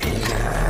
Yeah.